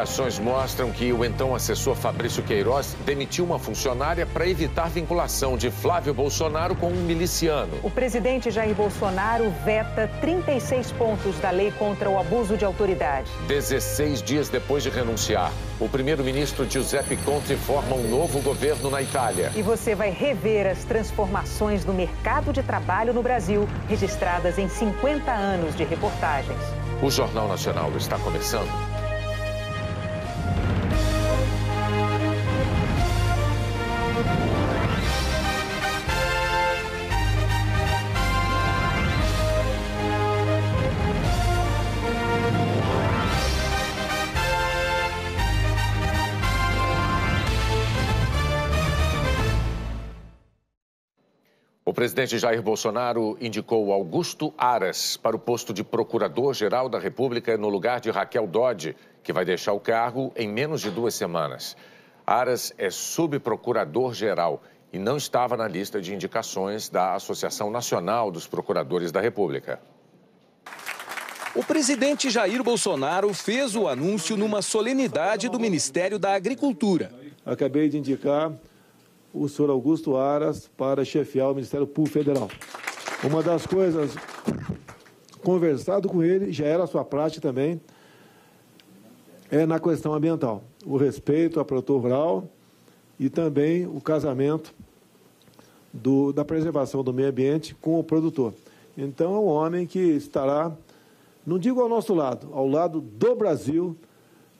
Ações mostram que o então assessor Fabrício Queiroz demitiu uma funcionária para evitar vinculação de Flávio Bolsonaro com um miliciano. O presidente Jair Bolsonaro veta 36 pontos da lei contra o abuso de autoridade. 16 dias depois de renunciar, o primeiro-ministro Giuseppe Conte forma um novo governo na Itália. E você vai rever as transformações do mercado de trabalho no Brasil, registradas em 50 anos de reportagens. O Jornal Nacional está começando. Presidente Jair Bolsonaro indicou Augusto Aras para o posto de Procurador-Geral da República no lugar de Raquel Dodge, que vai deixar o cargo em menos de duas semanas. Aras é subprocurador-geral e não estava na lista de indicações da Associação Nacional dos Procuradores da República. O presidente Jair Bolsonaro fez o anúncio numa solenidade do Ministério da Agricultura. Acabei de indicar o senhor Augusto Aras para chefiar o Ministério Público Federal. Uma das coisas, conversado com ele, já era a sua prática também, é na questão ambiental. O respeito à produtor rural e também o casamento do, da preservação do meio ambiente com o produtor. Então, é um homem que estará, não digo ao nosso lado, ao lado do Brasil,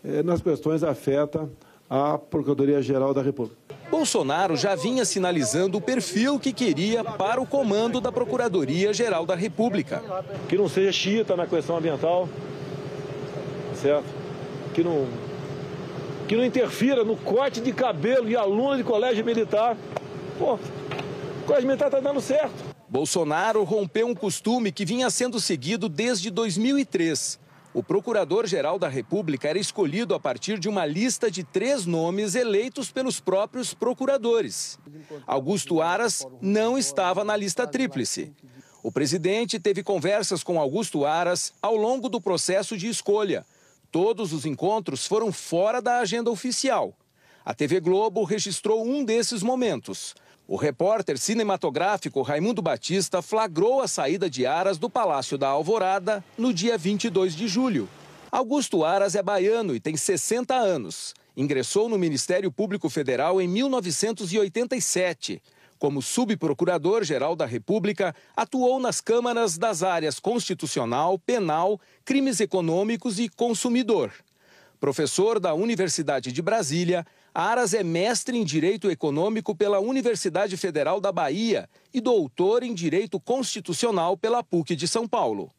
eh, nas questões afeta a Procuradoria-Geral da República. Bolsonaro já vinha sinalizando o perfil que queria para o comando da Procuradoria-Geral da República. Que não seja xiita na questão ambiental, certo? Que não, que não interfira no corte de cabelo de aluno de colégio militar. Pô, o colégio militar está dando certo. Bolsonaro rompeu um costume que vinha sendo seguido desde 2003 o Procurador-Geral da República era escolhido a partir de uma lista de três nomes eleitos pelos próprios procuradores. Augusto Aras não estava na lista tríplice. O presidente teve conversas com Augusto Aras ao longo do processo de escolha. Todos os encontros foram fora da agenda oficial. A TV Globo registrou um desses momentos. O repórter cinematográfico Raimundo Batista flagrou a saída de Aras do Palácio da Alvorada no dia 22 de julho. Augusto Aras é baiano e tem 60 anos. Ingressou no Ministério Público Federal em 1987. Como subprocurador-geral da República, atuou nas câmaras das áreas constitucional, penal, crimes econômicos e consumidor. Professor da Universidade de Brasília, Aras é mestre em Direito Econômico pela Universidade Federal da Bahia e doutor em Direito Constitucional pela PUC de São Paulo.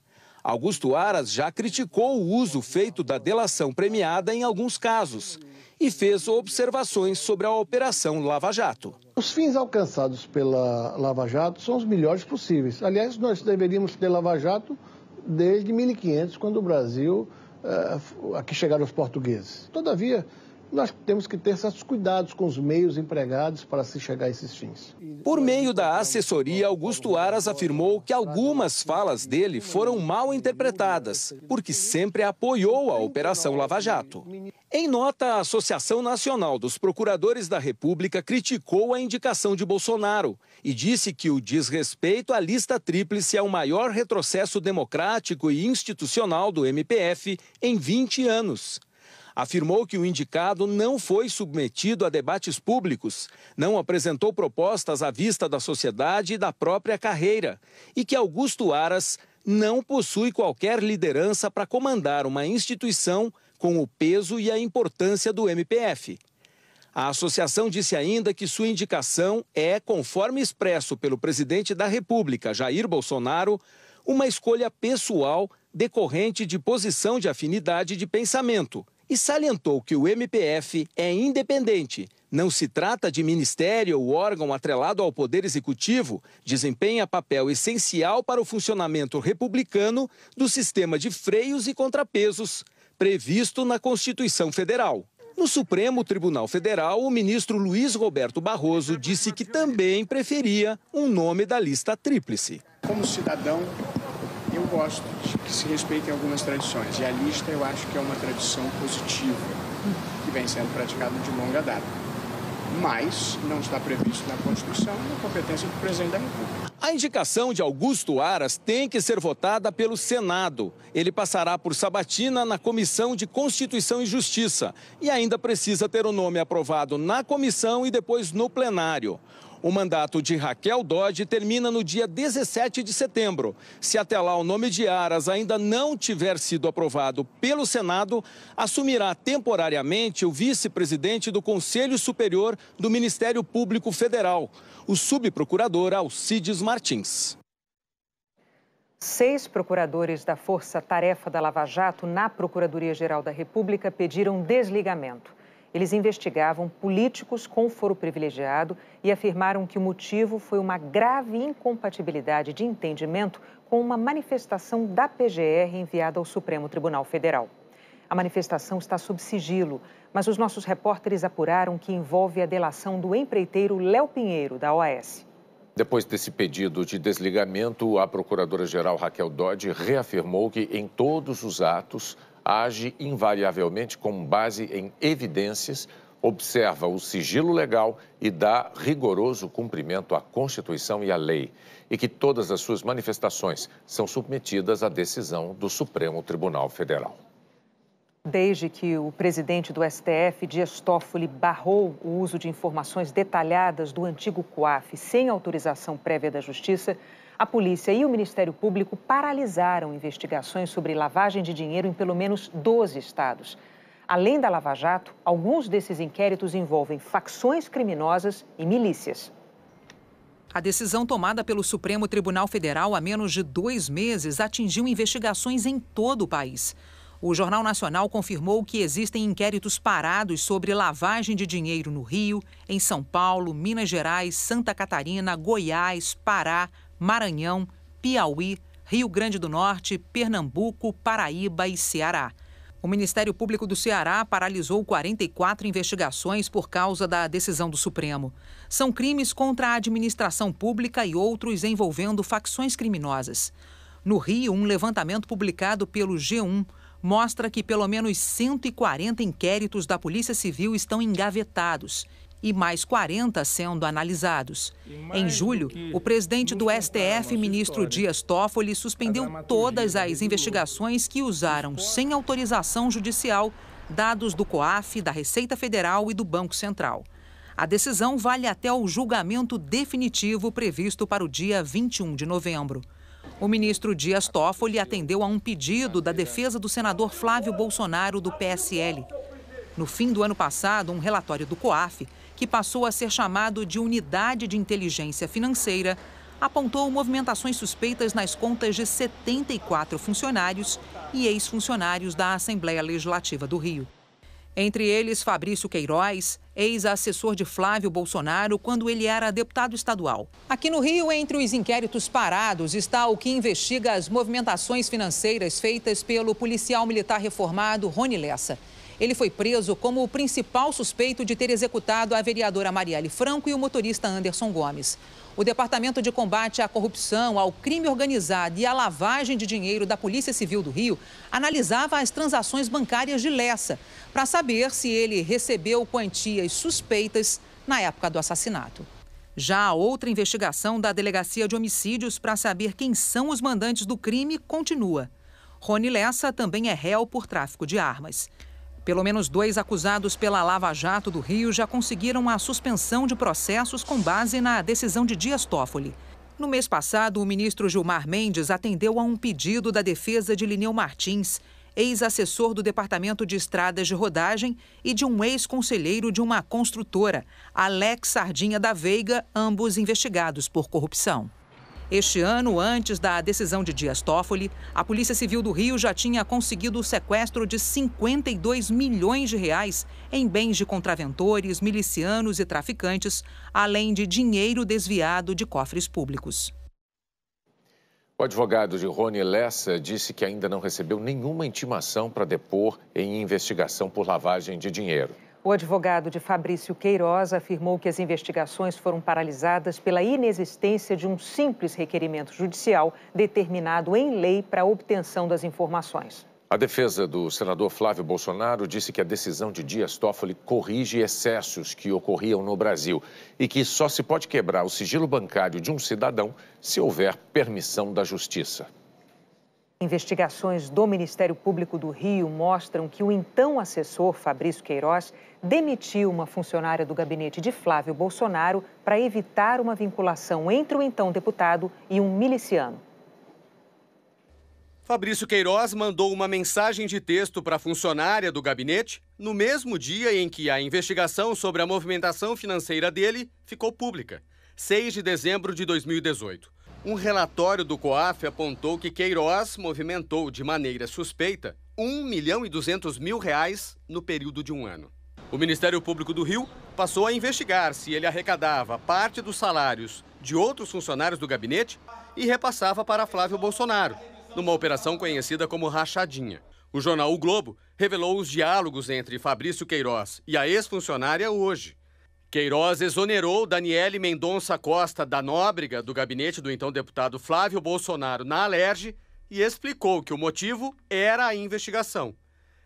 Augusto Aras já criticou o uso feito da delação premiada em alguns casos e fez observações sobre a Operação Lava Jato. Os fins alcançados pela Lava Jato são os melhores possíveis. Aliás, nós deveríamos ter Lava Jato desde 1500, quando o Brasil, uh, aqui chegaram os portugueses. Todavia, nós temos que ter certos cuidados com os meios empregados para se chegar a esses fins. Por meio da assessoria, Augusto Aras afirmou que algumas falas dele foram mal interpretadas, porque sempre apoiou a Operação Lava Jato. Em nota, a Associação Nacional dos Procuradores da República criticou a indicação de Bolsonaro e disse que o desrespeito à lista tríplice é o maior retrocesso democrático e institucional do MPF em 20 anos afirmou que o indicado não foi submetido a debates públicos, não apresentou propostas à vista da sociedade e da própria carreira, e que Augusto Aras não possui qualquer liderança para comandar uma instituição com o peso e a importância do MPF. A associação disse ainda que sua indicação é, conforme expresso pelo presidente da República, Jair Bolsonaro, uma escolha pessoal decorrente de posição de afinidade de pensamento e salientou que o MPF é independente. Não se trata de ministério ou órgão atrelado ao Poder Executivo, desempenha papel essencial para o funcionamento republicano do sistema de freios e contrapesos, previsto na Constituição Federal. No Supremo Tribunal Federal, o ministro Luiz Roberto Barroso disse que também preferia um nome da lista tríplice. Como cidadão, gosto de que se respeitem algumas tradições. E a lista eu acho que é uma tradição positiva. que vem sendo praticado de longa data. Mas não está previsto na Constituição a competência do presidente da República. A indicação de Augusto Aras tem que ser votada pelo Senado. Ele passará por sabatina na Comissão de Constituição e Justiça e ainda precisa ter o nome aprovado na comissão e depois no plenário. O mandato de Raquel Dodge termina no dia 17 de setembro. Se até lá o nome de Aras ainda não tiver sido aprovado pelo Senado, assumirá temporariamente o vice-presidente do Conselho Superior do Ministério Público Federal, o subprocurador Alcides Martins. Seis procuradores da Força Tarefa da Lava Jato na Procuradoria-Geral da República pediram desligamento. Eles investigavam políticos com foro privilegiado e afirmaram que o motivo foi uma grave incompatibilidade de entendimento com uma manifestação da PGR enviada ao Supremo Tribunal Federal. A manifestação está sob sigilo, mas os nossos repórteres apuraram que envolve a delação do empreiteiro Léo Pinheiro, da OAS. Depois desse pedido de desligamento, a procuradora-geral Raquel Dodge reafirmou que em todos os atos age invariavelmente com base em evidências, observa o sigilo legal e dá rigoroso cumprimento à Constituição e à lei, e que todas as suas manifestações são submetidas à decisão do Supremo Tribunal Federal. Desde que o presidente do STF, Dias Toffoli, barrou o uso de informações detalhadas do antigo COAF sem autorização prévia da Justiça, a polícia e o Ministério Público paralisaram investigações sobre lavagem de dinheiro em pelo menos 12 estados. Além da Lava Jato, alguns desses inquéritos envolvem facções criminosas e milícias. A decisão tomada pelo Supremo Tribunal Federal há menos de dois meses atingiu investigações em todo o país. O Jornal Nacional confirmou que existem inquéritos parados sobre lavagem de dinheiro no Rio, em São Paulo, Minas Gerais, Santa Catarina, Goiás, Pará, Maranhão, Piauí, Rio Grande do Norte, Pernambuco, Paraíba e Ceará. O Ministério Público do Ceará paralisou 44 investigações por causa da decisão do Supremo. São crimes contra a administração pública e outros envolvendo facções criminosas. No Rio, um levantamento publicado pelo G1 mostra que pelo menos 140 inquéritos da Polícia Civil estão engavetados e mais 40 sendo analisados. Em julho, o presidente do STF, ministro Dias Toffoli, suspendeu todas as investigações que usaram, sem autorização judicial, dados do COAF, da Receita Federal e do Banco Central. A decisão vale até o julgamento definitivo previsto para o dia 21 de novembro. O ministro Dias Toffoli atendeu a um pedido da defesa do senador Flávio Bolsonaro, do PSL. No fim do ano passado, um relatório do COAF que passou a ser chamado de Unidade de Inteligência Financeira, apontou movimentações suspeitas nas contas de 74 funcionários e ex-funcionários da Assembleia Legislativa do Rio. Entre eles, Fabrício Queiroz, ex-assessor de Flávio Bolsonaro quando ele era deputado estadual. Aqui no Rio, entre os inquéritos parados, está o que investiga as movimentações financeiras feitas pelo policial militar reformado Rony Lessa. Ele foi preso como o principal suspeito de ter executado a vereadora Marielle Franco e o motorista Anderson Gomes. O Departamento de Combate à Corrupção, ao Crime Organizado e à Lavagem de Dinheiro da Polícia Civil do Rio analisava as transações bancárias de Lessa para saber se ele recebeu quantias suspeitas na época do assassinato. Já a outra investigação da Delegacia de Homicídios para saber quem são os mandantes do crime continua. Rony Lessa também é réu por tráfico de armas. Pelo menos dois acusados pela Lava Jato do Rio já conseguiram a suspensão de processos com base na decisão de Dias Toffoli. No mês passado, o ministro Gilmar Mendes atendeu a um pedido da defesa de Lineu Martins, ex-assessor do Departamento de Estradas de Rodagem e de um ex-conselheiro de uma construtora, Alex Sardinha da Veiga, ambos investigados por corrupção. Este ano, antes da decisão de Dias Toffoli, a Polícia Civil do Rio já tinha conseguido o sequestro de 52 milhões de reais em bens de contraventores, milicianos e traficantes, além de dinheiro desviado de cofres públicos. O advogado de Rony Lessa disse que ainda não recebeu nenhuma intimação para depor em investigação por lavagem de dinheiro. O advogado de Fabrício Queiroz afirmou que as investigações foram paralisadas pela inexistência de um simples requerimento judicial determinado em lei para a obtenção das informações. A defesa do senador Flávio Bolsonaro disse que a decisão de Dias Toffoli corrige excessos que ocorriam no Brasil e que só se pode quebrar o sigilo bancário de um cidadão se houver permissão da Justiça. Investigações do Ministério Público do Rio mostram que o então assessor Fabrício Queiroz demitiu uma funcionária do gabinete de Flávio Bolsonaro para evitar uma vinculação entre o então deputado e um miliciano. Fabrício Queiroz mandou uma mensagem de texto para a funcionária do gabinete no mesmo dia em que a investigação sobre a movimentação financeira dele ficou pública, 6 de dezembro de 2018. Um relatório do COAF apontou que Queiroz movimentou de maneira suspeita 1 milhão e 200 mil reais no período de um ano. O Ministério Público do Rio passou a investigar se ele arrecadava parte dos salários de outros funcionários do gabinete e repassava para Flávio Bolsonaro, numa operação conhecida como Rachadinha. O jornal O Globo revelou os diálogos entre Fabrício Queiroz e a ex-funcionária hoje. Queiroz exonerou Daniele Mendonça Costa da Nóbrega, do gabinete do então deputado Flávio Bolsonaro, na Alerj, e explicou que o motivo era a investigação.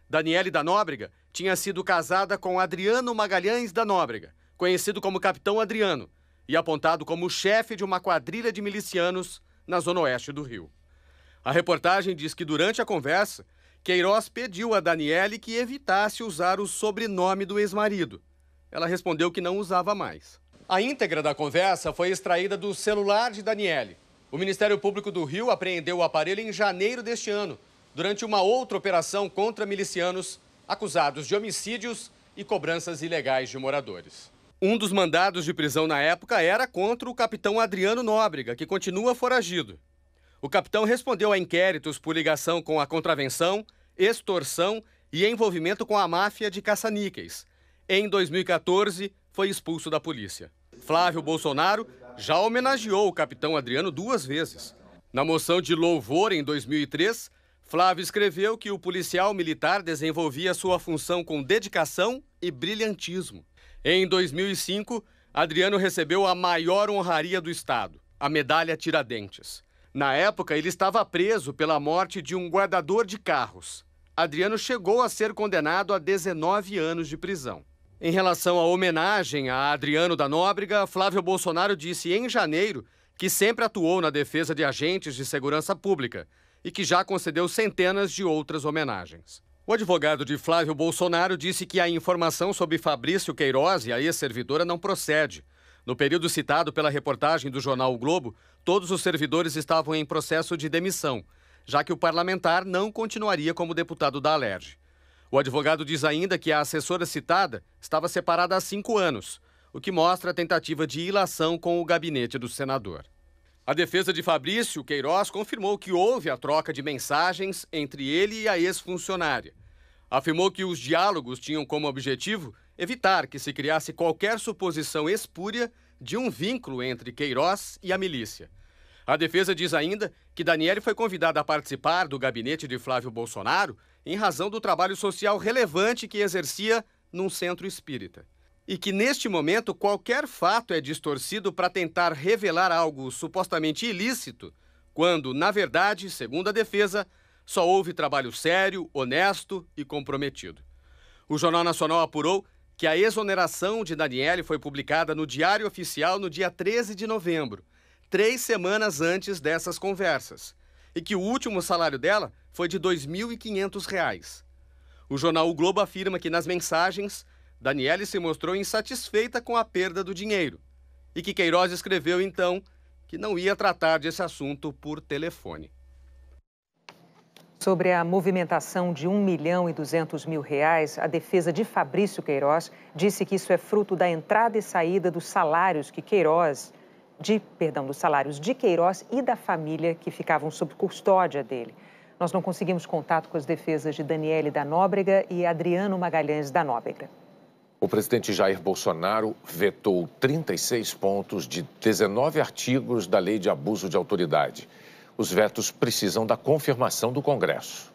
Daniele da Nóbrega tinha sido casada com Adriano Magalhães da Nóbrega, conhecido como Capitão Adriano, e apontado como chefe de uma quadrilha de milicianos na zona oeste do Rio. A reportagem diz que durante a conversa, Queiroz pediu a Daniele que evitasse usar o sobrenome do ex-marido. Ela respondeu que não usava mais. A íntegra da conversa foi extraída do celular de Daniele. O Ministério Público do Rio apreendeu o aparelho em janeiro deste ano, durante uma outra operação contra milicianos acusados de homicídios e cobranças ilegais de moradores. Um dos mandados de prisão na época era contra o capitão Adriano Nóbrega, que continua foragido. O capitão respondeu a inquéritos por ligação com a contravenção, extorsão e envolvimento com a máfia de caça-níqueis. Em 2014, foi expulso da polícia. Flávio Bolsonaro já homenageou o capitão Adriano duas vezes. Na moção de louvor em 2003, Flávio escreveu que o policial militar desenvolvia sua função com dedicação e brilhantismo. Em 2005, Adriano recebeu a maior honraria do Estado, a Medalha Tiradentes. Na época, ele estava preso pela morte de um guardador de carros. Adriano chegou a ser condenado a 19 anos de prisão. Em relação à homenagem a Adriano da Nóbrega, Flávio Bolsonaro disse em janeiro que sempre atuou na defesa de agentes de segurança pública e que já concedeu centenas de outras homenagens. O advogado de Flávio Bolsonaro disse que a informação sobre Fabrício Queiroz e a ex-servidora não procede. No período citado pela reportagem do jornal o Globo, todos os servidores estavam em processo de demissão, já que o parlamentar não continuaria como deputado da Alerj. O advogado diz ainda que a assessora citada estava separada há cinco anos, o que mostra a tentativa de ilação com o gabinete do senador. A defesa de Fabrício Queiroz confirmou que houve a troca de mensagens entre ele e a ex-funcionária. Afirmou que os diálogos tinham como objetivo evitar que se criasse qualquer suposição espúria de um vínculo entre Queiroz e a milícia. A defesa diz ainda que Daniele foi convidada a participar do gabinete de Flávio Bolsonaro em razão do trabalho social relevante que exercia num centro espírita. E que neste momento qualquer fato é distorcido para tentar revelar algo supostamente ilícito, quando, na verdade, segundo a defesa, só houve trabalho sério, honesto e comprometido. O Jornal Nacional apurou que a exoneração de Daniele foi publicada no Diário Oficial no dia 13 de novembro, três semanas antes dessas conversas, e que o último salário dela foi de R$ 2.500. O jornal o Globo afirma que nas mensagens, Daniele se mostrou insatisfeita com a perda do dinheiro e que Queiroz escreveu então que não ia tratar desse assunto por telefone. Sobre a movimentação de 1 milhão e 200 mil reais, a defesa de Fabrício Queiroz disse que isso é fruto da entrada e saída dos salários que Queiroz, de, perdão, dos salários de Queiroz e da família que ficavam sob custódia dele. Nós não conseguimos contato com as defesas de Daniele da Nóbrega e Adriano Magalhães da Nóbrega. O presidente Jair Bolsonaro vetou 36 pontos de 19 artigos da Lei de Abuso de Autoridade. Os vetos precisam da confirmação do Congresso.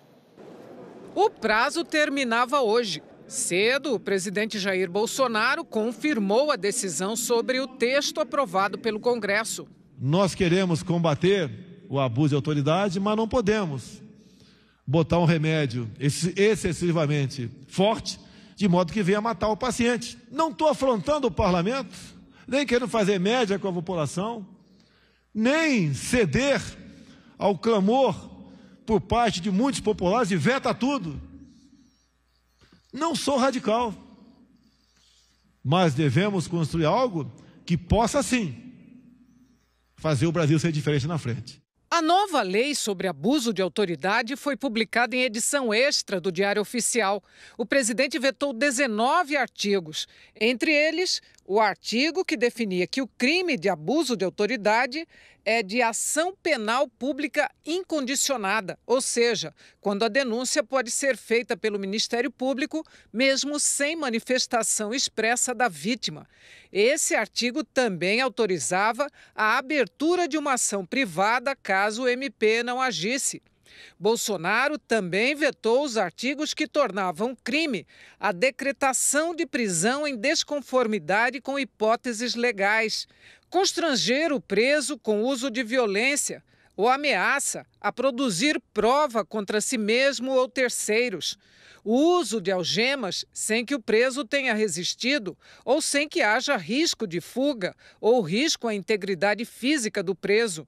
O prazo terminava hoje. Cedo, o presidente Jair Bolsonaro confirmou a decisão sobre o texto aprovado pelo Congresso. Nós queremos combater o abuso de autoridade, mas não podemos botar um remédio excessivamente forte, de modo que venha matar o paciente. Não estou afrontando o parlamento, nem querendo fazer média com a população, nem ceder ao clamor por parte de muitos populares e veta tudo. Não sou radical, mas devemos construir algo que possa sim fazer o Brasil ser diferente na frente. A nova lei sobre abuso de autoridade foi publicada em edição extra do Diário Oficial. O presidente vetou 19 artigos, entre eles o artigo que definia que o crime de abuso de autoridade é de ação penal pública incondicionada, ou seja, quando a denúncia pode ser feita pelo Ministério Público, mesmo sem manifestação expressa da vítima. Esse artigo também autorizava a abertura de uma ação privada caso o MP não agisse. Bolsonaro também vetou os artigos que tornavam crime a decretação de prisão em desconformidade com hipóteses legais, constranger o preso com uso de violência ou ameaça a produzir prova contra si mesmo ou terceiros, o uso de algemas sem que o preso tenha resistido ou sem que haja risco de fuga ou risco à integridade física do preso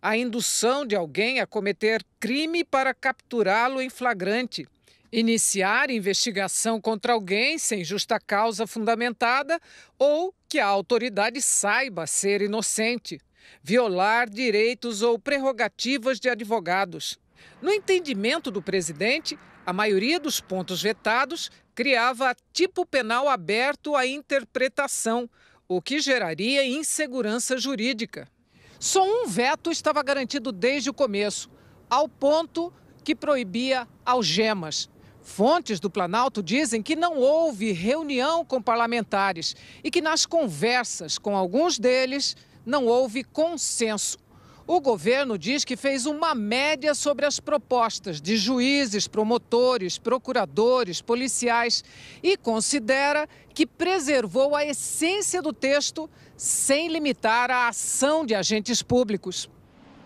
a indução de alguém a cometer crime para capturá-lo em flagrante, iniciar investigação contra alguém sem justa causa fundamentada ou que a autoridade saiba ser inocente, violar direitos ou prerrogativas de advogados. No entendimento do presidente, a maioria dos pontos vetados criava tipo penal aberto à interpretação, o que geraria insegurança jurídica. Só um veto estava garantido desde o começo, ao ponto que proibia algemas. Fontes do Planalto dizem que não houve reunião com parlamentares e que nas conversas com alguns deles não houve consenso o governo diz que fez uma média sobre as propostas de juízes, promotores, procuradores, policiais e considera que preservou a essência do texto sem limitar a ação de agentes públicos.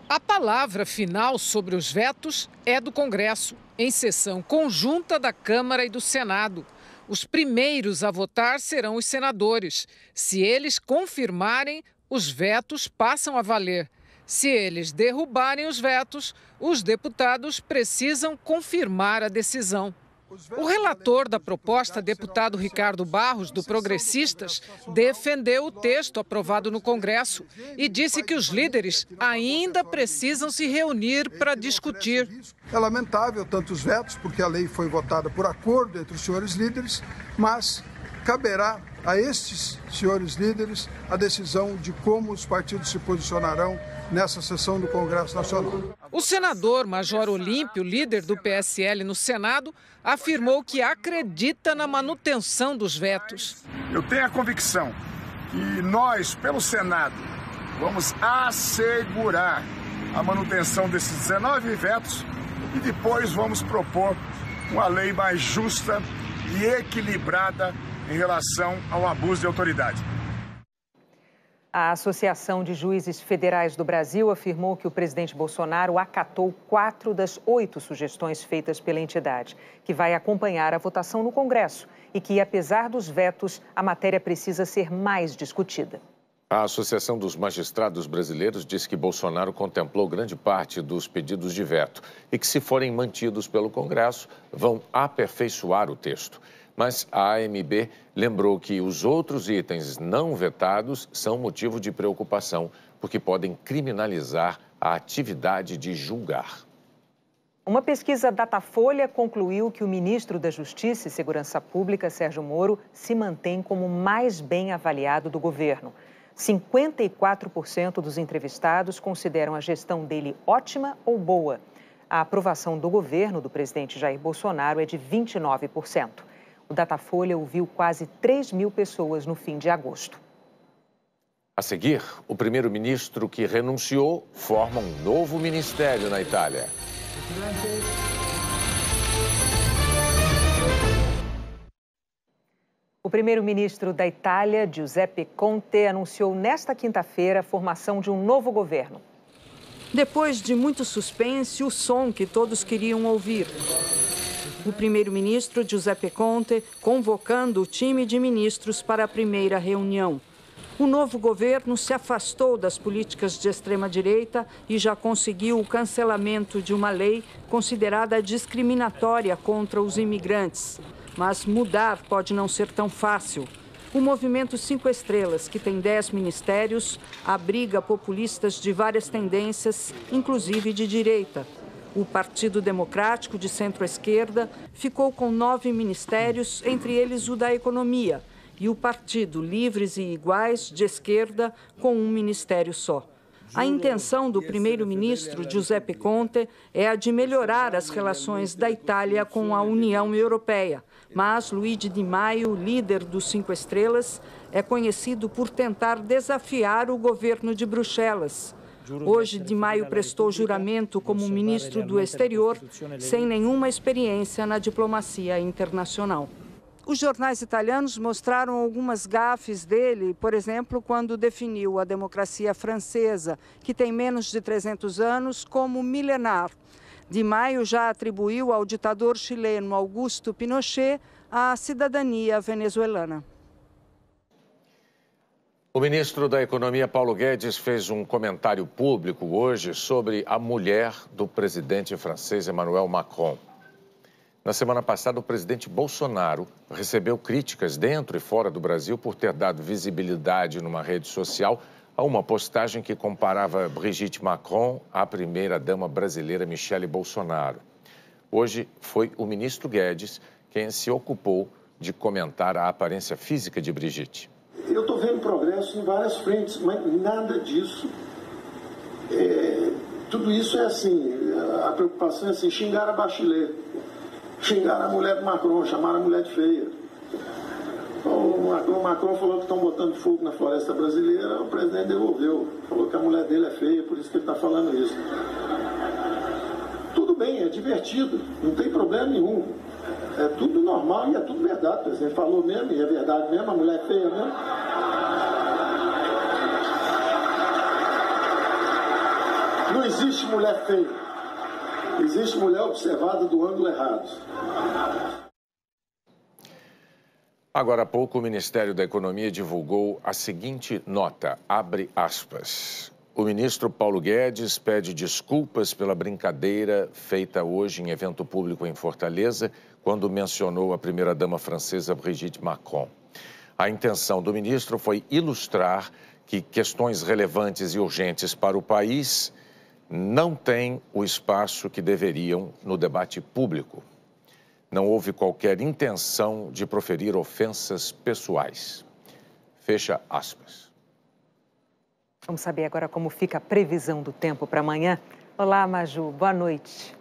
A palavra final sobre os vetos é do Congresso, em sessão conjunta da Câmara e do Senado. Os primeiros a votar serão os senadores. Se eles confirmarem, os vetos passam a valer. Se eles derrubarem os vetos, os deputados precisam confirmar a decisão. O relator da proposta, deputado Ricardo Barros, do Progressistas, defendeu o texto aprovado no Congresso e disse que os líderes ainda precisam se reunir para discutir. É lamentável tantos vetos, porque a lei foi votada por acordo entre os senhores líderes, mas caberá a estes senhores líderes a decisão de como os partidos se posicionarão nessa sessão do Congresso Nacional. O senador Major Olímpio, líder do PSL no Senado, afirmou que acredita na manutenção dos vetos. Eu tenho a convicção que nós, pelo Senado, vamos assegurar a manutenção desses 19 vetos e depois vamos propor uma lei mais justa e equilibrada em relação ao abuso de autoridade. A Associação de Juízes Federais do Brasil afirmou que o presidente Bolsonaro acatou quatro das oito sugestões feitas pela entidade, que vai acompanhar a votação no Congresso e que, apesar dos vetos, a matéria precisa ser mais discutida. A Associação dos Magistrados Brasileiros diz que Bolsonaro contemplou grande parte dos pedidos de veto e que, se forem mantidos pelo Congresso, vão aperfeiçoar o texto. Mas a AMB lembrou que os outros itens não vetados são motivo de preocupação, porque podem criminalizar a atividade de julgar. Uma pesquisa Datafolha concluiu que o ministro da Justiça e Segurança Pública, Sérgio Moro, se mantém como mais bem avaliado do governo. 54% dos entrevistados consideram a gestão dele ótima ou boa. A aprovação do governo do presidente Jair Bolsonaro é de 29%. O Datafolha ouviu quase 3 mil pessoas no fim de agosto. A seguir, o primeiro-ministro que renunciou forma um novo ministério na Itália. O primeiro-ministro da Itália, Giuseppe Conte, anunciou nesta quinta-feira a formação de um novo governo. Depois de muito suspense, o som que todos queriam ouvir. O primeiro-ministro Giuseppe Conte convocando o time de ministros para a primeira reunião. O novo governo se afastou das políticas de extrema-direita e já conseguiu o cancelamento de uma lei considerada discriminatória contra os imigrantes. Mas mudar pode não ser tão fácil. O movimento Cinco Estrelas, que tem dez ministérios, abriga populistas de várias tendências, inclusive de direita. O Partido Democrático de centro-esquerda ficou com nove ministérios, entre eles o da Economia e o Partido Livres e Iguais de esquerda com um ministério só. A intenção do primeiro-ministro Giuseppe Conte é a de melhorar as relações da Itália com a União Europeia. Mas Luigi Di Maio, líder dos Cinco Estrelas, é conhecido por tentar desafiar o governo de Bruxelas. Hoje, Di Maio prestou juramento como ministro do Exterior, sem nenhuma experiência na diplomacia internacional. Os jornais italianos mostraram algumas gafes dele, por exemplo, quando definiu a democracia francesa, que tem menos de 300 anos, como milenar. De Maio já atribuiu ao ditador chileno Augusto Pinochet a cidadania venezuelana. O ministro da Economia, Paulo Guedes, fez um comentário público hoje sobre a mulher do presidente francês Emmanuel Macron. Na semana passada, o presidente Bolsonaro recebeu críticas dentro e fora do Brasil por ter dado visibilidade numa rede social a uma postagem que comparava Brigitte Macron à primeira-dama brasileira Michele Bolsonaro. Hoje foi o ministro Guedes quem se ocupou de comentar a aparência física de Brigitte. Eu estou vendo progresso em várias frentes, mas nada disso. É, tudo isso é assim, a preocupação é assim, xingar a Bachelet xingaram a mulher do Macron, chamaram a mulher de feia. O Macron, o Macron falou que estão botando fogo na floresta brasileira, o presidente devolveu. Falou que a mulher dele é feia, por isso que ele está falando isso. Tudo bem, é divertido, não tem problema nenhum. É tudo normal e é tudo verdade. Presidente falou mesmo, e é verdade mesmo, a mulher é feia mesmo. Não existe mulher feia. Existe mulher observada do ângulo errado. Agora há pouco, o Ministério da Economia divulgou a seguinte nota, abre aspas. O ministro Paulo Guedes pede desculpas pela brincadeira feita hoje em evento público em Fortaleza, quando mencionou a primeira-dama francesa Brigitte Macron. A intenção do ministro foi ilustrar que questões relevantes e urgentes para o país não têm o espaço que deveriam no debate público. Não houve qualquer intenção de proferir ofensas pessoais. Fecha aspas. Vamos saber agora como fica a previsão do tempo para amanhã. Olá, Maju, boa noite.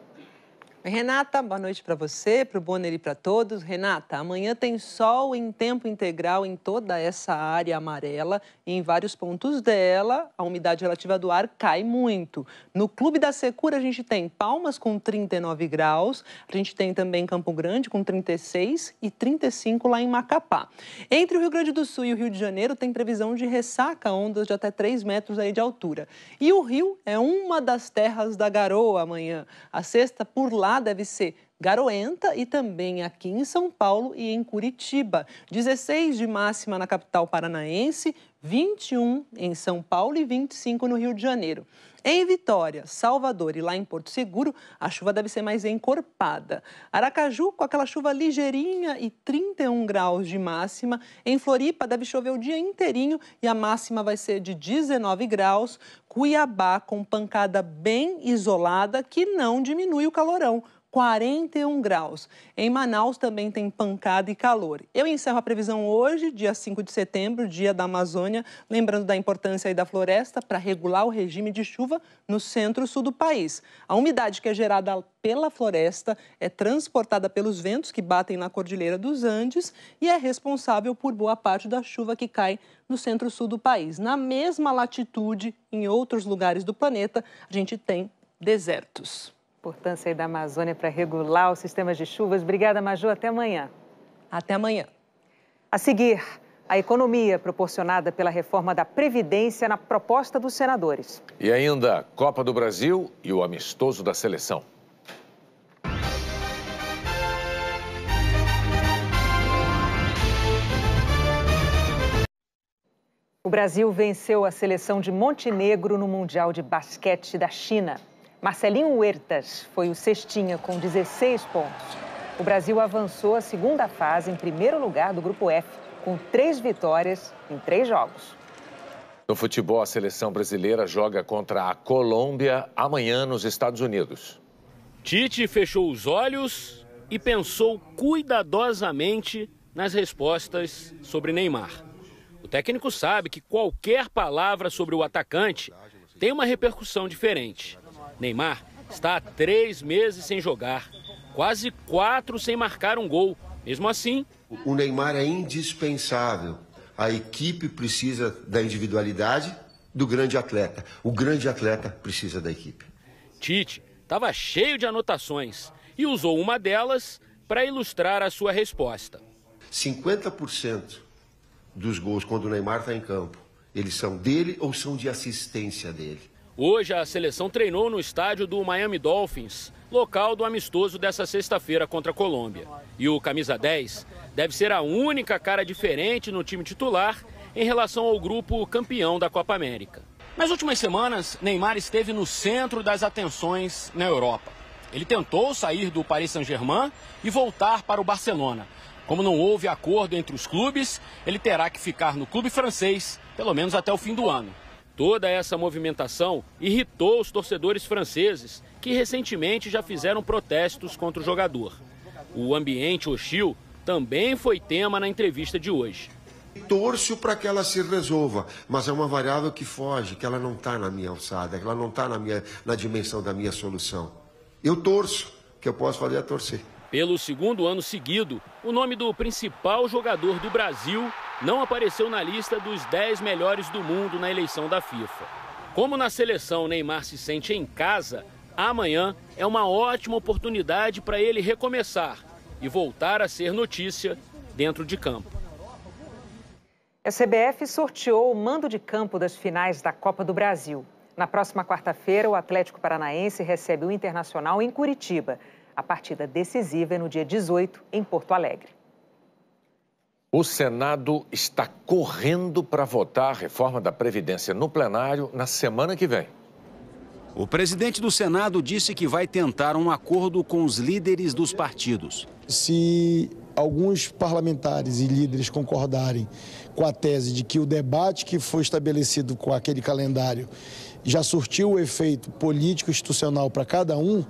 Renata, boa noite para você, para o Bonner e para todos. Renata, amanhã tem sol em tempo integral em toda essa área amarela e em vários pontos dela a umidade relativa do ar cai muito. No Clube da Secura a gente tem Palmas com 39 graus, a gente tem também Campo Grande com 36 e 35 lá em Macapá. Entre o Rio Grande do Sul e o Rio de Janeiro tem previsão de ressaca, ondas de até 3 metros aí de altura. E o Rio é uma das terras da garoa amanhã. A sexta por lá deve ser Garoenta e também aqui em São Paulo e em Curitiba. 16 de máxima na capital paranaense, 21 em São Paulo e 25 no Rio de Janeiro. Em Vitória, Salvador e lá em Porto Seguro, a chuva deve ser mais encorpada. Aracaju, com aquela chuva ligeirinha e 31 graus de máxima. Em Floripa, deve chover o dia inteirinho e a máxima vai ser de 19 graus. Cuiabá, com pancada bem isolada, que não diminui o calorão. 41 graus. Em Manaus também tem pancada e calor. Eu encerro a previsão hoje, dia 5 de setembro, dia da Amazônia, lembrando da importância da floresta para regular o regime de chuva no centro-sul do país. A umidade que é gerada pela floresta é transportada pelos ventos que batem na Cordilheira dos Andes e é responsável por boa parte da chuva que cai no centro-sul do país. Na mesma latitude, em outros lugares do planeta, a gente tem desertos importância da Amazônia para regular os sistemas de chuvas. Obrigada, Maju. Até amanhã. Até amanhã. A seguir, a economia proporcionada pela reforma da Previdência na proposta dos senadores. E ainda Copa do Brasil e o amistoso da seleção. O Brasil venceu a seleção de Montenegro no Mundial de Basquete da China. Marcelinho Huertas foi o cestinha com 16 pontos. O Brasil avançou à segunda fase em primeiro lugar do Grupo F, com três vitórias em três jogos. No futebol, a seleção brasileira joga contra a Colômbia amanhã nos Estados Unidos. Tite fechou os olhos e pensou cuidadosamente nas respostas sobre Neymar. O técnico sabe que qualquer palavra sobre o atacante tem uma repercussão diferente. Neymar está há três meses sem jogar, quase quatro sem marcar um gol. Mesmo assim. O Neymar é indispensável. A equipe precisa da individualidade do grande atleta. O grande atleta precisa da equipe. Tite estava cheio de anotações e usou uma delas para ilustrar a sua resposta. 50% dos gols quando o Neymar está em campo, eles são dele ou são de assistência dele? Hoje a seleção treinou no estádio do Miami Dolphins, local do amistoso dessa sexta-feira contra a Colômbia. E o camisa 10 deve ser a única cara diferente no time titular em relação ao grupo campeão da Copa América. Nas últimas semanas, Neymar esteve no centro das atenções na Europa. Ele tentou sair do Paris Saint-Germain e voltar para o Barcelona, como não houve acordo entre os clubes, ele terá que ficar no clube francês, pelo menos até o fim do ano. Toda essa movimentação irritou os torcedores franceses, que recentemente já fizeram protestos contra o jogador. O ambiente hostil também foi tema na entrevista de hoje. Torço para que ela se resolva, mas é uma variável que foge, que ela não está na minha alçada, que ela não está na, na dimensão da minha solução. Eu torço, que eu posso fazer é torcer. Pelo segundo ano seguido, o nome do principal jogador do Brasil não apareceu na lista dos 10 melhores do mundo na eleição da FIFA. Como na seleção Neymar se sente em casa, amanhã é uma ótima oportunidade para ele recomeçar e voltar a ser notícia dentro de campo. A CBF sorteou o mando de campo das finais da Copa do Brasil. Na próxima quarta-feira, o Atlético Paranaense recebe o Internacional em Curitiba. A partida decisiva é no dia 18, em Porto Alegre. O Senado está correndo para votar a reforma da Previdência no plenário na semana que vem. O presidente do Senado disse que vai tentar um acordo com os líderes dos partidos. Se alguns parlamentares e líderes concordarem com a tese de que o debate que foi estabelecido com aquele calendário já surtiu o efeito político institucional para cada um,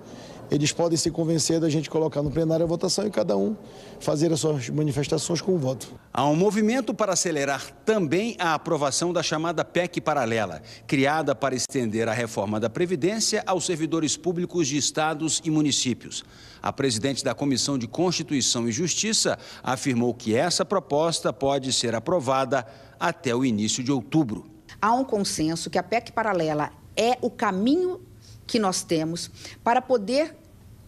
eles podem se convencer da gente colocar no plenário a votação e cada um fazer as suas manifestações com o voto. Há um movimento para acelerar também a aprovação da chamada PEC paralela, criada para estender a reforma da Previdência aos servidores públicos de estados e municípios. A presidente da Comissão de Constituição e Justiça afirmou que essa proposta pode ser aprovada até o início de outubro. Há um consenso que a PEC paralela é o caminho que nós temos para poder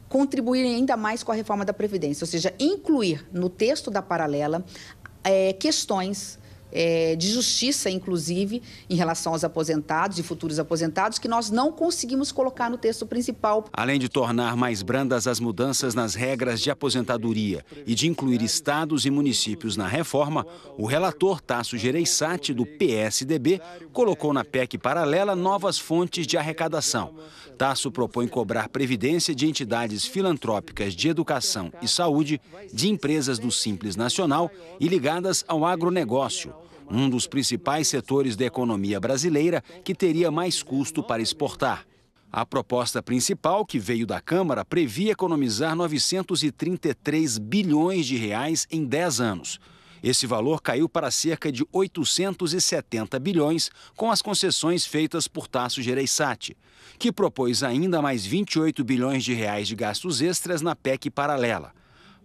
contribuir ainda mais com a reforma da Previdência, ou seja, incluir no texto da paralela é, questões é, de justiça, inclusive, em relação aos aposentados e futuros aposentados, que nós não conseguimos colocar no texto principal. Além de tornar mais brandas as mudanças nas regras de aposentadoria e de incluir estados e municípios na reforma, o relator Tasso Gereissati, do PSDB, colocou na PEC paralela novas fontes de arrecadação. Tasso propõe cobrar previdência de entidades filantrópicas de educação e saúde, de empresas do Simples Nacional e ligadas ao agronegócio um dos principais setores da economia brasileira que teria mais custo para exportar. A proposta principal, que veio da Câmara, previa economizar 933 bilhões de reais em 10 anos. Esse valor caiu para cerca de 870 bilhões com as concessões feitas por Tasso Gereissati, que propôs ainda mais 28 bilhões de reais de gastos extras na PEC paralela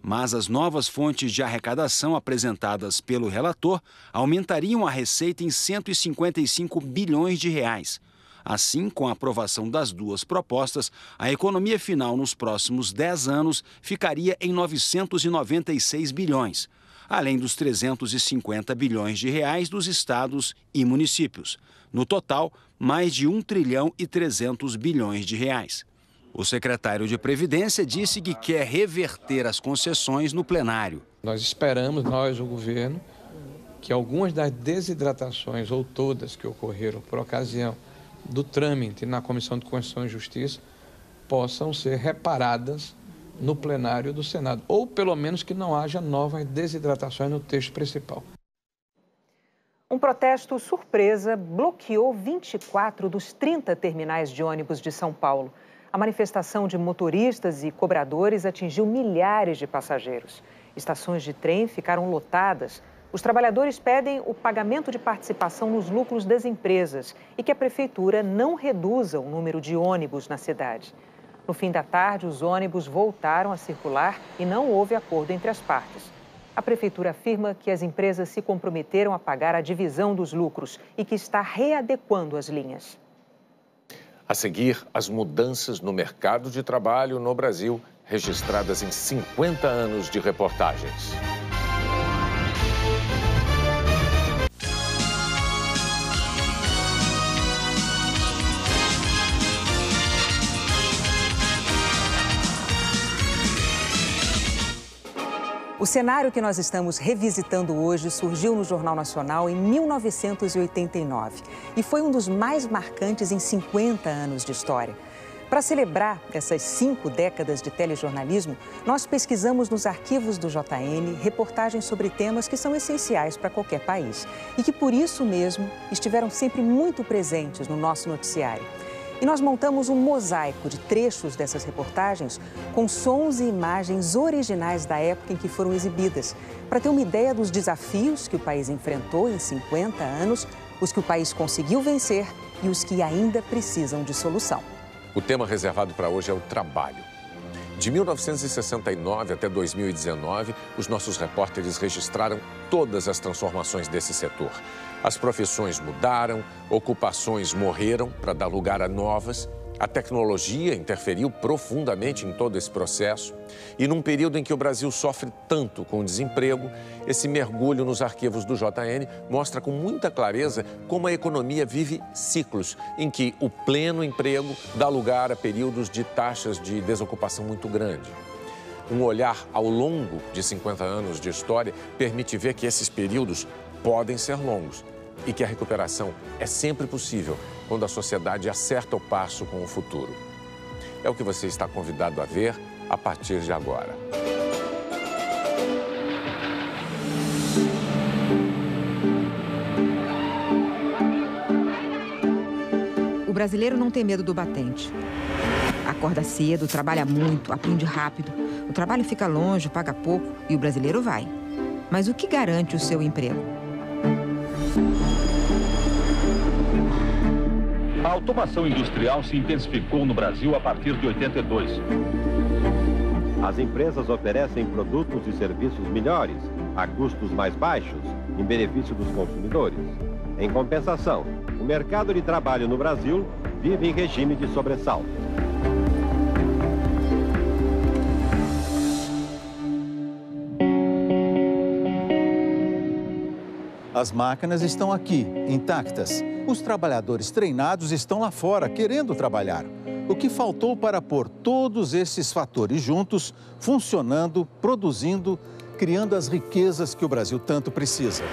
mas as novas fontes de arrecadação apresentadas pelo relator aumentariam a receita em 155 bilhões de reais. Assim, com a aprovação das duas propostas, a economia final nos próximos 10 anos ficaria em 996 bilhões. além dos 350 bilhões de reais dos estados e municípios. No total, mais de 1 trilhão e 300 bilhões de reais. O secretário de Previdência disse que quer reverter as concessões no plenário. Nós esperamos, nós, o governo, que algumas das desidratações, ou todas que ocorreram por ocasião do trâmite na Comissão de Constituição e Justiça, possam ser reparadas no plenário do Senado, ou pelo menos que não haja novas desidratações no texto principal. Um protesto surpresa bloqueou 24 dos 30 terminais de ônibus de São Paulo. A manifestação de motoristas e cobradores atingiu milhares de passageiros. Estações de trem ficaram lotadas. Os trabalhadores pedem o pagamento de participação nos lucros das empresas e que a prefeitura não reduza o número de ônibus na cidade. No fim da tarde, os ônibus voltaram a circular e não houve acordo entre as partes. A prefeitura afirma que as empresas se comprometeram a pagar a divisão dos lucros e que está readequando as linhas. A seguir, as mudanças no mercado de trabalho no Brasil, registradas em 50 anos de reportagens. O cenário que nós estamos revisitando hoje surgiu no Jornal Nacional em 1989 e foi um dos mais marcantes em 50 anos de história. Para celebrar essas cinco décadas de telejornalismo, nós pesquisamos nos arquivos do JN reportagens sobre temas que são essenciais para qualquer país e que, por isso mesmo, estiveram sempre muito presentes no nosso noticiário. E nós montamos um mosaico de trechos dessas reportagens com sons e imagens originais da época em que foram exibidas, para ter uma ideia dos desafios que o país enfrentou em 50 anos, os que o país conseguiu vencer e os que ainda precisam de solução. O tema reservado para hoje é o trabalho. De 1969 até 2019, os nossos repórteres registraram todas as transformações desse setor. As profissões mudaram, ocupações morreram para dar lugar a novas. A tecnologia interferiu profundamente em todo esse processo. E num período em que o Brasil sofre tanto com o desemprego, esse mergulho nos arquivos do JN mostra com muita clareza como a economia vive ciclos em que o pleno emprego dá lugar a períodos de taxas de desocupação muito grande. Um olhar ao longo de 50 anos de história permite ver que esses períodos podem ser longos e que a recuperação é sempre possível quando a sociedade acerta o passo com o futuro. É o que você está convidado a ver a partir de agora. O brasileiro não tem medo do batente. Acorda cedo, trabalha muito, aprende rápido. O trabalho fica longe, paga pouco e o brasileiro vai. Mas o que garante o seu emprego? A automação industrial se intensificou no Brasil a partir de 82. As empresas oferecem produtos e serviços melhores, a custos mais baixos, em benefício dos consumidores. Em compensação, o mercado de trabalho no Brasil vive em regime de sobressalto. As máquinas estão aqui, intactas. Os trabalhadores treinados estão lá fora, querendo trabalhar. O que faltou para pôr todos esses fatores juntos, funcionando, produzindo, criando as riquezas que o Brasil tanto precisa?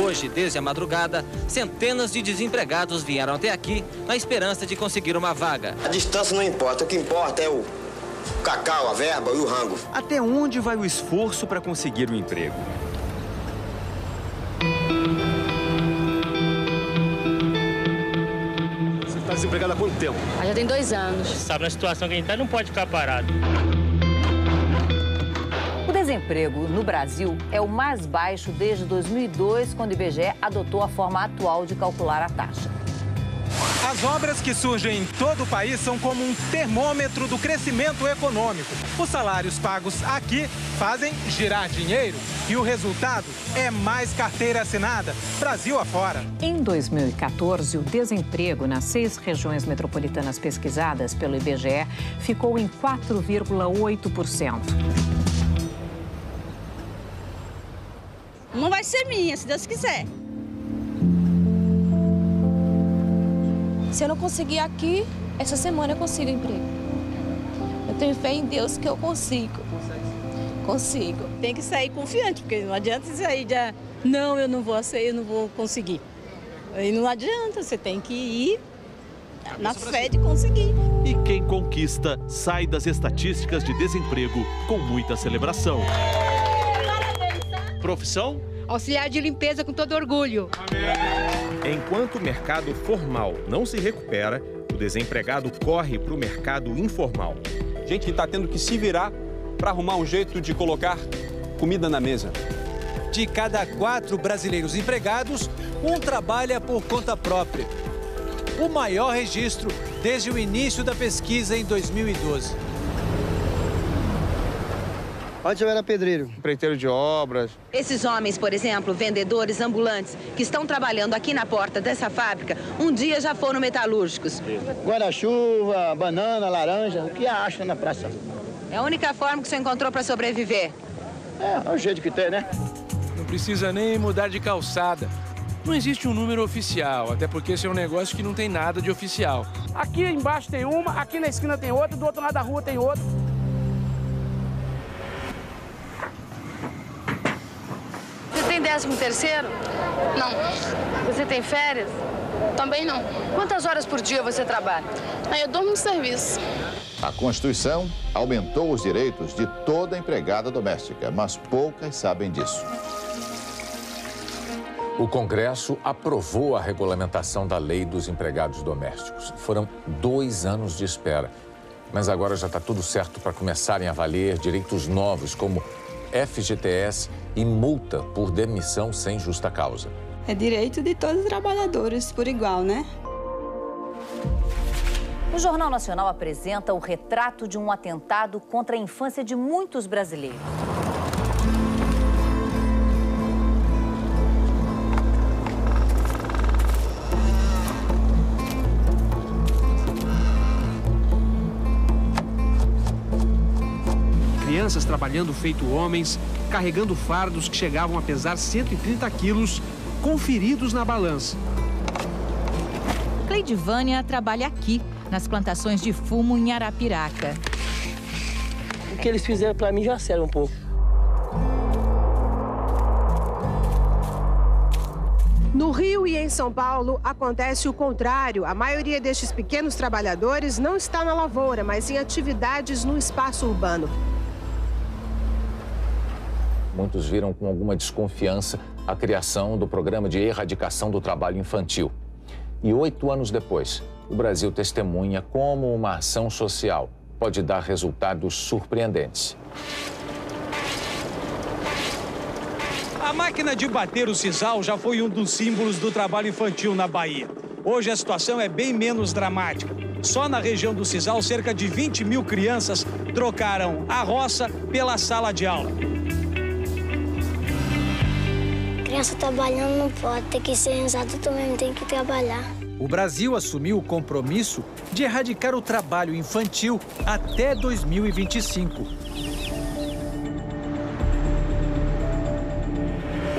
Hoje, desde a madrugada, centenas de desempregados vieram até aqui na esperança de conseguir uma vaga. A distância não importa, o que importa é o cacau, a verba e o rango. Até onde vai o esforço para conseguir um emprego? Desempregado há quanto tempo? Ah, já tem dois anos. Sabe, na situação que a gente está, não pode ficar parado. O desemprego no Brasil é o mais baixo desde 2002, quando o IBGE adotou a forma atual de calcular a taxa. As obras que surgem em todo o país são como um termômetro do crescimento econômico. Os salários pagos aqui fazem girar dinheiro e o resultado é mais carteira assinada, Brasil afora. Em 2014, o desemprego nas seis regiões metropolitanas pesquisadas pelo IBGE ficou em 4,8%. Uma vai ser minha, se Deus quiser. Se eu não conseguir aqui, essa semana eu consigo emprego. Eu tenho fé em Deus que eu consigo. Consigo. Tem que sair confiante, porque não adianta sair de não, eu não vou sair, eu não vou conseguir. Aí não adianta, você tem que ir na fé de conseguir. E quem conquista sai das estatísticas de desemprego com muita celebração. Profissão? Auxiliar de limpeza com todo orgulho. Enquanto o mercado formal não se recupera, o desempregado corre para o mercado informal. Gente que está tendo que se virar para arrumar um jeito de colocar comida na mesa. De cada quatro brasileiros empregados, um trabalha por conta própria. O maior registro desde o início da pesquisa em 2012. Antes eu era pedreiro, empreiteiro de obras. Esses homens, por exemplo, vendedores ambulantes, que estão trabalhando aqui na porta dessa fábrica, um dia já foram metalúrgicos. Guarda-chuva, banana, laranja, o que acha na praça? É a única forma que você encontrou para sobreviver. É, é o jeito que tem, né? Não precisa nem mudar de calçada. Não existe um número oficial, até porque esse é um negócio que não tem nada de oficial. Aqui embaixo tem uma, aqui na esquina tem outra, do outro lado da rua tem outra. Décimo terceiro? Não. Você tem férias? Também não. Quantas horas por dia você trabalha? Aí eu durmo no serviço. A Constituição aumentou os direitos de toda empregada doméstica, mas poucas sabem disso. O Congresso aprovou a regulamentação da lei dos empregados domésticos. Foram dois anos de espera. Mas agora já está tudo certo para começarem a valer direitos novos, como FGTS e multa por demissão sem justa causa. É direito de todos os trabalhadores, por igual, né? O Jornal Nacional apresenta o retrato de um atentado contra a infância de muitos brasileiros. Crianças trabalhando feito homens, carregando fardos que chegavam a pesar 130 quilos, conferidos na balança. Cleidivânia trabalha aqui, nas plantações de fumo em Arapiraca. O que eles fizeram para mim já serve um pouco. No Rio e em São Paulo acontece o contrário. A maioria destes pequenos trabalhadores não está na lavoura, mas em atividades no espaço urbano. Muitos viram com alguma desconfiança a criação do programa de erradicação do trabalho infantil. E oito anos depois, o Brasil testemunha como uma ação social pode dar resultados surpreendentes. A máquina de bater o sisal já foi um dos símbolos do trabalho infantil na Bahia. Hoje a situação é bem menos dramática. Só na região do Sisal, cerca de 20 mil crianças trocaram a roça pela sala de aula. Criança trabalhando não pode, tem que ser exato também, tem que trabalhar. O Brasil assumiu o compromisso de erradicar o trabalho infantil até 2025.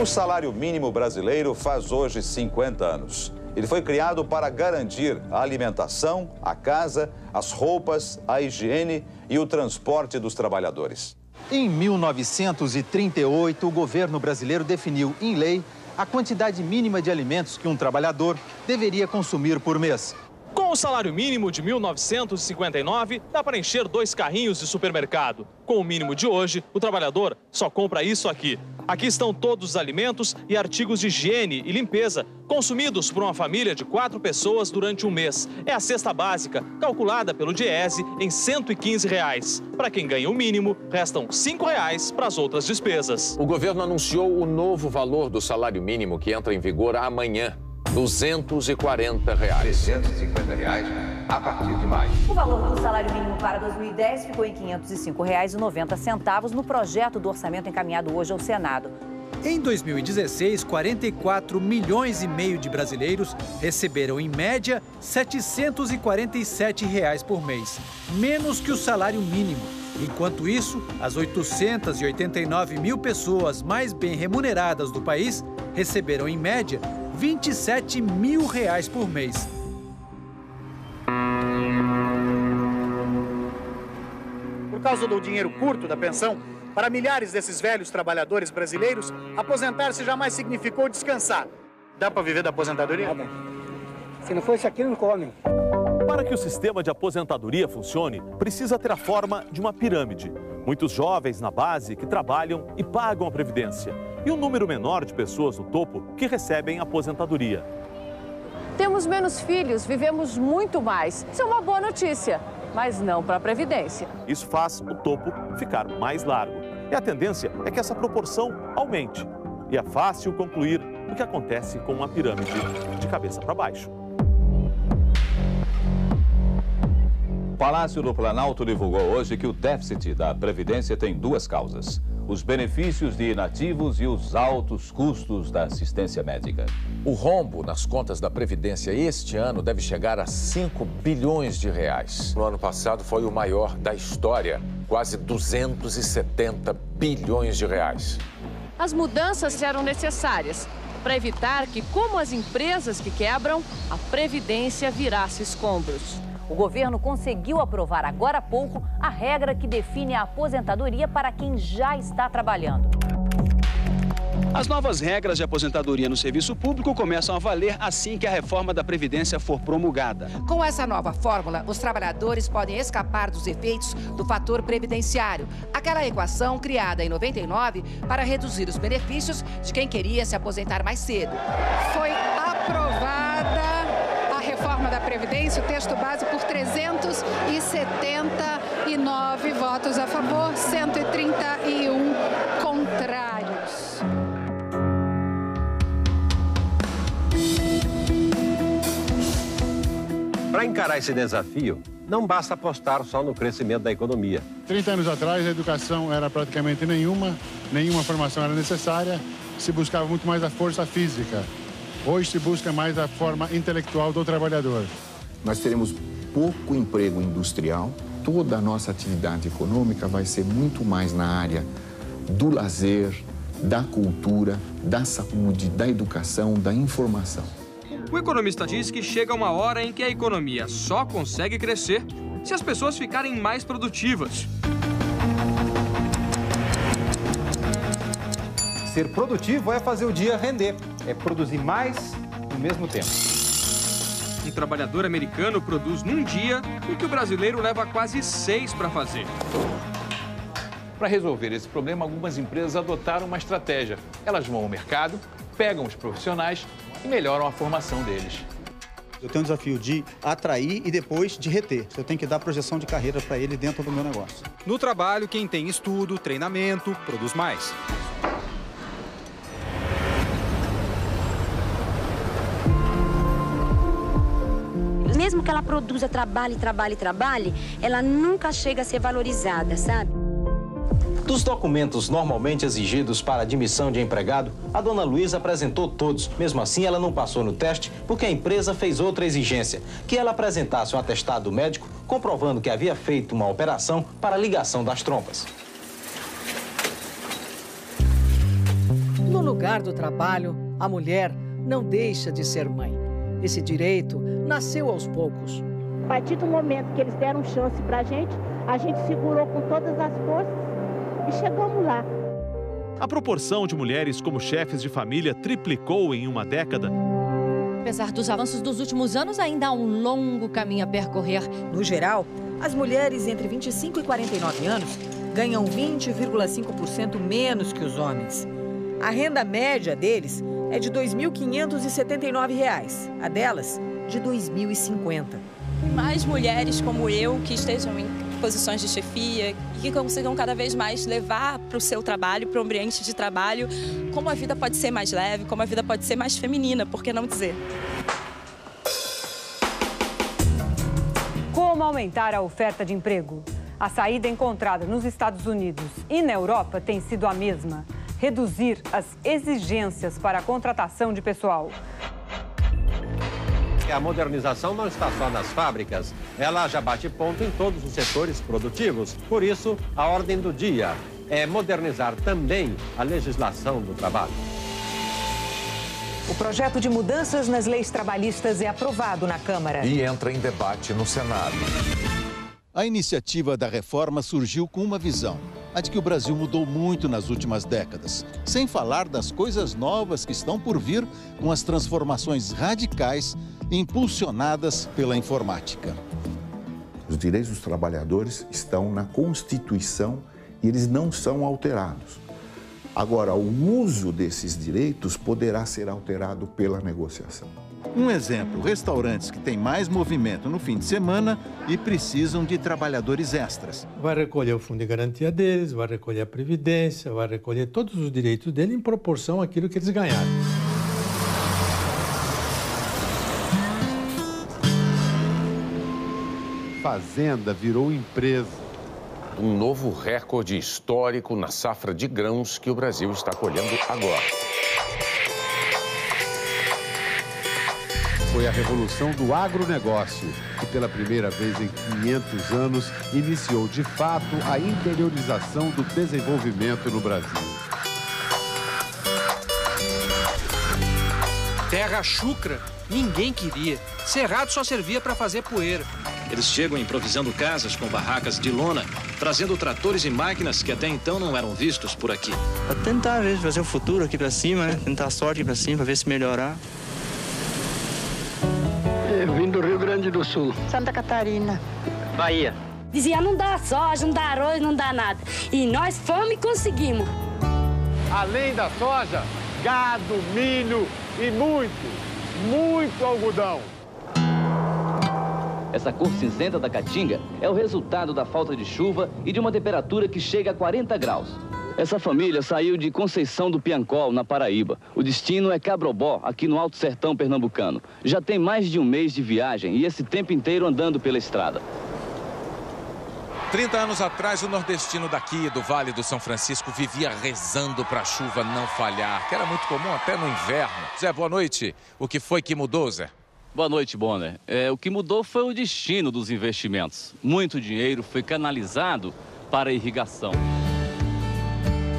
O salário mínimo brasileiro faz hoje 50 anos. Ele foi criado para garantir a alimentação, a casa, as roupas, a higiene e o transporte dos trabalhadores. Em 1938, o governo brasileiro definiu em lei a quantidade mínima de alimentos que um trabalhador deveria consumir por mês. Com o salário mínimo de 1959, dá para encher dois carrinhos de supermercado. Com o mínimo de hoje, o trabalhador só compra isso aqui. Aqui estão todos os alimentos e artigos de higiene e limpeza consumidos por uma família de quatro pessoas durante um mês. É a cesta básica, calculada pelo Diese em 115 reais. Para quem ganha o mínimo, restam 5 reais para as outras despesas. O governo anunciou o novo valor do salário mínimo que entra em vigor amanhã. 240 reais. 350 reais a partir de maio. O valor do salário mínimo para 2010 ficou em R$ 505,90 no projeto do orçamento encaminhado hoje ao Senado. Em 2016, 44 milhões e meio de brasileiros receberam, em média, 747 reais por mês, menos que o salário mínimo. Enquanto isso, as 889 mil pessoas mais bem remuneradas do país receberam, em média, 27 mil reais por mês. Por causa do dinheiro curto da pensão, para milhares desses velhos trabalhadores brasileiros, aposentar-se jamais significou descansar. Dá para viver da aposentadoria? Se não fosse aqui, não come. Para que o sistema de aposentadoria funcione, precisa ter a forma de uma pirâmide. Muitos jovens na base que trabalham e pagam a previdência. E um número menor de pessoas no topo que recebem aposentadoria. Temos menos filhos, vivemos muito mais. Isso é uma boa notícia, mas não para a Previdência. Isso faz o topo ficar mais largo. E a tendência é que essa proporção aumente. E é fácil concluir o que acontece com uma pirâmide de cabeça para baixo. Palácio do Planalto divulgou hoje que o déficit da Previdência tem duas causas: os benefícios de inativos e os altos custos da assistência médica. O rombo nas contas da Previdência este ano deve chegar a 5 bilhões de reais. No ano passado foi o maior da história, quase 270 bilhões de reais. As mudanças eram necessárias para evitar que, como as empresas que quebram, a Previdência virasse escombros. O governo conseguiu aprovar agora há pouco a regra que define a aposentadoria para quem já está trabalhando. As novas regras de aposentadoria no serviço público começam a valer assim que a reforma da Previdência for promulgada. Com essa nova fórmula, os trabalhadores podem escapar dos efeitos do fator previdenciário, aquela equação criada em 99 para reduzir os benefícios de quem queria se aposentar mais cedo. Foi aprovada reforma da Previdência, o texto base, por 379 votos a favor, 131 contrários. Para encarar esse desafio, não basta apostar só no crescimento da economia. 30 anos atrás, a educação era praticamente nenhuma, nenhuma formação era necessária, se buscava muito mais a força física. Hoje se busca mais a forma intelectual do trabalhador. Nós teremos pouco emprego industrial, toda a nossa atividade econômica vai ser muito mais na área do lazer, da cultura, da saúde, da educação, da informação. O economista diz que chega uma hora em que a economia só consegue crescer se as pessoas ficarem mais produtivas. Ser produtivo é fazer o dia render, é produzir mais no mesmo tempo. Um trabalhador americano produz num dia o que o brasileiro leva quase seis para fazer. Para resolver esse problema, algumas empresas adotaram uma estratégia. Elas vão ao mercado, pegam os profissionais e melhoram a formação deles. Eu tenho o desafio de atrair e depois de reter. Eu tenho que dar projeção de carreira para ele dentro do meu negócio. No trabalho, quem tem estudo, treinamento, produz mais. Mesmo que ela produza, trabalhe, trabalhe, trabalhe, ela nunca chega a ser valorizada, sabe? Dos documentos normalmente exigidos para admissão de empregado, a dona Luísa apresentou todos. Mesmo assim, ela não passou no teste porque a empresa fez outra exigência, que ela apresentasse um atestado médico comprovando que havia feito uma operação para ligação das trompas. No lugar do trabalho, a mulher não deixa de ser mãe. Esse direito nasceu aos poucos. A partir do momento que eles deram chance para a gente, a gente segurou com todas as forças e chegamos lá. A proporção de mulheres como chefes de família triplicou em uma década. Apesar dos avanços dos últimos anos, ainda há um longo caminho a percorrer. No geral, as mulheres entre 25 e 49 anos ganham 20,5% menos que os homens. A renda média deles é de R$ 2.579, a delas de R$ 2.050. Mais mulheres como eu que estejam em posições de chefia e que consigam cada vez mais levar para o seu trabalho, para o ambiente de trabalho, como a vida pode ser mais leve, como a vida pode ser mais feminina, por que não dizer? Como aumentar a oferta de emprego? A saída encontrada nos Estados Unidos e na Europa tem sido a mesma: reduzir as exigências para a contratação de pessoal. A modernização não está só nas fábricas, ela já bate ponto em todos os setores produtivos. Por isso, a ordem do dia é modernizar também a legislação do trabalho. O projeto de mudanças nas leis trabalhistas é aprovado na Câmara. E entra em debate no Senado. A iniciativa da reforma surgiu com uma visão: a de que o Brasil mudou muito nas últimas décadas, sem falar das coisas novas que estão por vir com as transformações radicais impulsionadas pela informática. Os direitos dos trabalhadores estão na Constituição e eles não são alterados. Agora, o uso desses direitos poderá ser alterado pela negociação. Um exemplo: restaurantes que têm mais movimento no fim de semana e precisam de trabalhadores extras. Vai recolher o fundo de garantia deles, vai recolher a previdência, vai recolher todos os direitos dele em proporção àquilo que eles ganharam. Fazenda virou empresa um novo recorde histórico na safra de grãos que o Brasil está colhendo agora. Foi a revolução do agronegócio, que pela primeira vez em 500 anos iniciou de fato a interiorização do desenvolvimento no Brasil. Terra chucra, ninguém queria. Cerrado só servia para fazer poeira. Eles chegam improvisando casas com barracas de lona, trazendo tratores e máquinas que até então não eram vistos por aqui. Pra tentar ver, fazer o futuro aqui pra cima, né? Tentar a sorte aqui pra cima, pra ver se melhorar. Eu vim do Rio Grande do Sul. Santa Catarina. Bahia. Dizia, não dá soja, não dá arroz, não dá nada. E nós fomos e conseguimos. Além da soja, gado, milho e muito, muito algodão. Essa cor cinzenta da caatinga é o resultado da falta de chuva e de uma temperatura que chega a 40 graus. Essa família saiu de Conceição do Piancol, na Paraíba. O destino é Cabrobó, aqui no Alto Sertão pernambucano. Já tem mais de um mês de viagem e esse tempo inteiro andando pela estrada. 30 anos atrás, o nordestino daqui, do Vale do São Francisco, vivia rezando para a chuva não falhar, que era muito comum até no inverno. Zé, boa noite. O que foi que mudou, Zé? Boa noite, Bonner. É, o que mudou foi o destino dos investimentos. Muito dinheiro foi canalizado para a irrigação.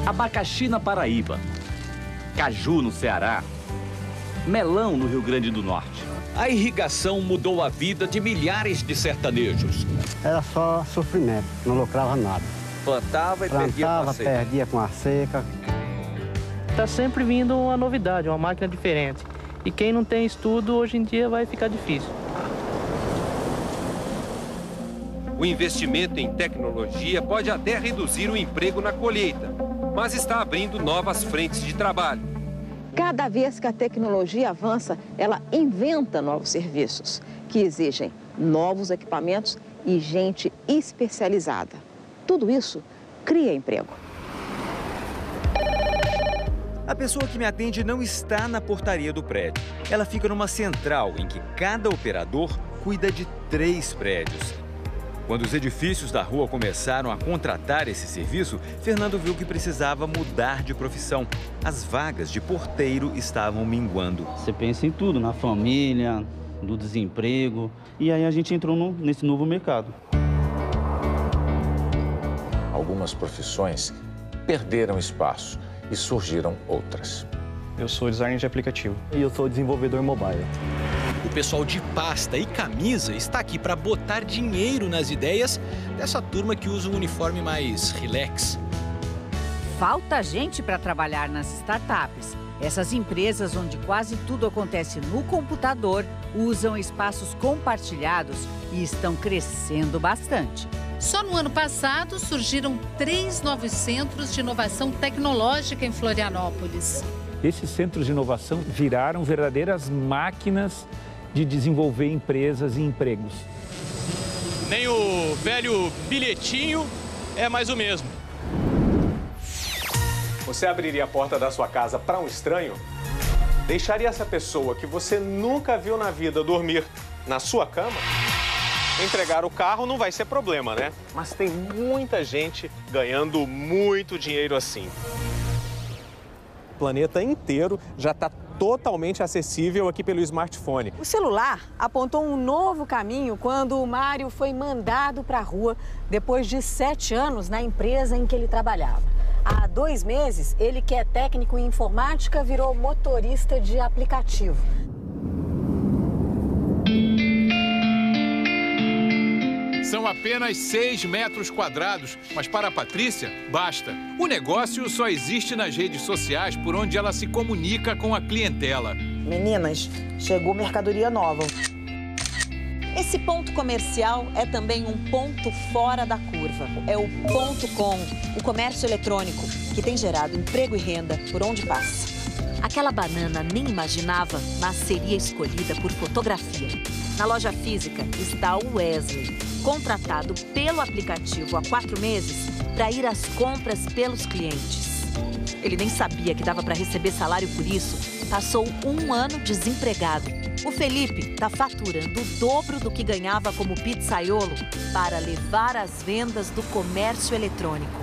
Abacaxi na Paraíba, caju no Ceará, melão no Rio Grande do Norte. A irrigação mudou a vida de milhares de sertanejos. Era só sofrimento, não lucrava nada. Plantava e Plantava, perdia com a seca. perdia com a seca. Está sempre vindo uma novidade, uma máquina diferente. E quem não tem estudo, hoje em dia vai ficar difícil. O investimento em tecnologia pode até reduzir o emprego na colheita, mas está abrindo novas frentes de trabalho. Cada vez que a tecnologia avança, ela inventa novos serviços que exigem novos equipamentos e gente especializada. Tudo isso cria emprego. A pessoa que me atende não está na portaria do prédio. Ela fica numa central em que cada operador cuida de três prédios. Quando os edifícios da rua começaram a contratar esse serviço, Fernando viu que precisava mudar de profissão. As vagas de porteiro estavam minguando. Você pensa em tudo, na família, no desemprego. E aí a gente entrou no, nesse novo mercado. Algumas profissões perderam espaço e surgiram outras. Eu sou designer de aplicativo. E eu sou desenvolvedor mobile. O pessoal de pasta e camisa está aqui para botar dinheiro nas ideias dessa turma que usa um uniforme mais relax. Falta gente para trabalhar nas startups. Essas empresas onde quase tudo acontece no computador usam espaços compartilhados e estão crescendo bastante. Só no ano passado surgiram três novos centros de inovação tecnológica em Florianópolis. Esses centros de inovação viraram verdadeiras máquinas de desenvolver empresas e empregos. Nem o velho bilhetinho é mais o mesmo. Você abriria a porta da sua casa para um estranho? Deixaria essa pessoa que você nunca viu na vida dormir na sua cama? Entregar o carro não vai ser problema, né? Mas tem muita gente ganhando muito dinheiro assim. planeta inteiro já está totalmente acessível aqui pelo smartphone. O celular apontou um novo caminho quando o Mário foi mandado para a rua depois de sete anos na empresa em que ele trabalhava. Há dois meses, ele que é técnico em informática virou motorista de aplicativo. Apenas 6 metros quadrados, mas para a Patrícia, basta. O negócio só existe nas redes sociais por onde ela se comunica com a clientela. Meninas, chegou mercadoria nova. Esse ponto comercial é também um ponto fora da curva. É o ponto com, o comércio eletrônico, que tem gerado emprego e renda por onde passa. Aquela banana nem imaginava, mas seria escolhida por fotografia. Na loja física está o Wesley, contratado pelo aplicativo há quatro meses para ir às compras pelos clientes. Ele nem sabia que dava para receber salário por isso. Passou um ano desempregado. O Felipe está faturando o dobro do que ganhava como pizzaiolo para levar as vendas do comércio eletrônico.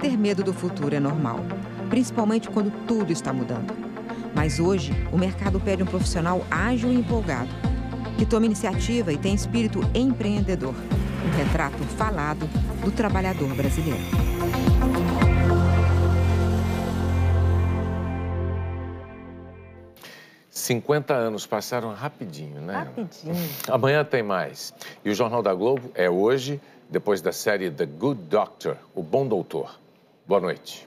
Ter medo do futuro é normal, principalmente quando tudo está mudando. Mas hoje, o mercado pede um profissional ágil e empolgado, que toma iniciativa e tem espírito empreendedor. Um retrato falado do trabalhador brasileiro. Cinquenta anos passaram rapidinho, né? Rapidinho. Amanhã tem mais. E o Jornal da Globo é hoje, depois da série The Good Doctor, O Bom Doutor. Boa noite.